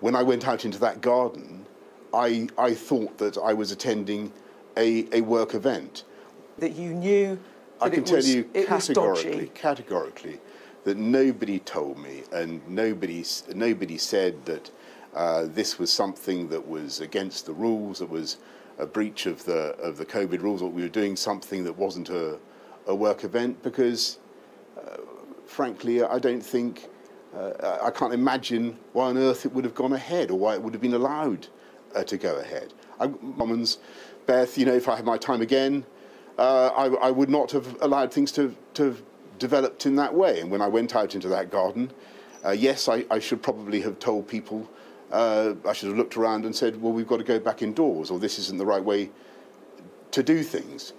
when I went out into that garden, I, I thought that I was attending a, a work event. That you knew that I can tell was, you categorically, categorically, that nobody told me and nobody, nobody said that uh, this was something that was against the rules, that was a breach of the, of the COVID rules, or we were doing something that wasn't a, a work event because, uh, frankly, I don't think, uh, I can't imagine why on earth it would have gone ahead or why it would have been allowed uh, to go ahead. I, Beth, you know, if I had my time again, uh, I, I would not have allowed things to, to have developed in that way. And when I went out into that garden, uh, yes, I, I should probably have told people, uh, I should have looked around and said, well, we've got to go back indoors, or this isn't the right way to do things.